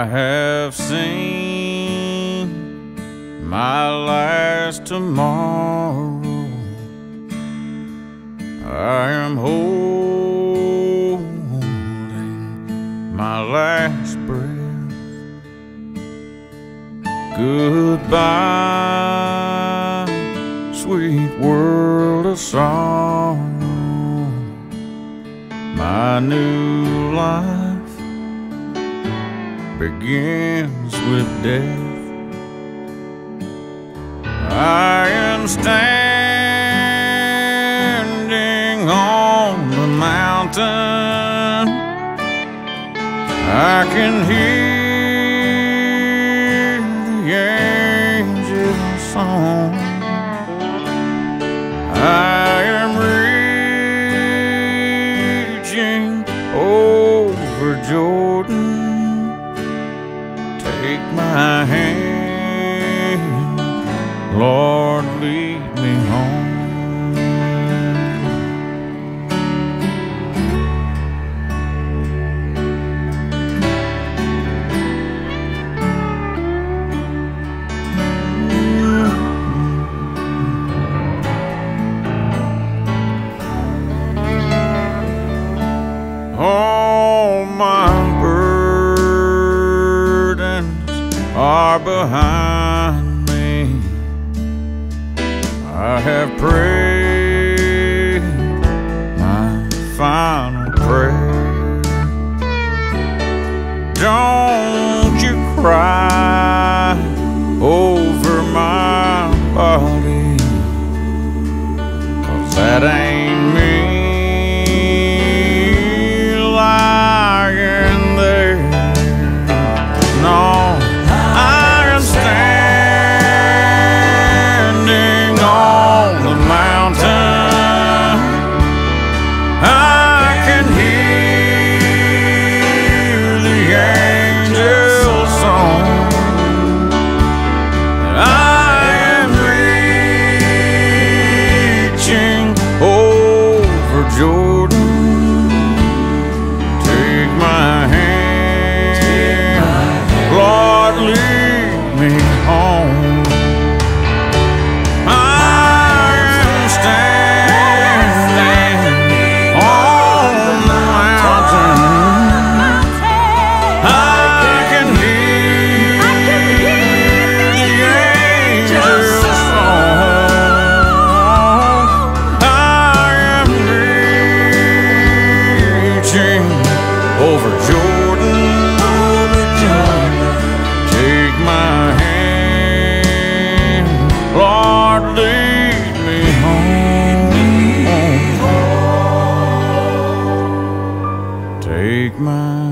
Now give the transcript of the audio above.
I have seen my last tomorrow. I am holding my last breath. Goodbye, sweet world of sorrow. My new life begins with death. I am standing on the mountain. I can hear Take my hand, Lord, lead are behind me. I have prayed my final prayer. Don't my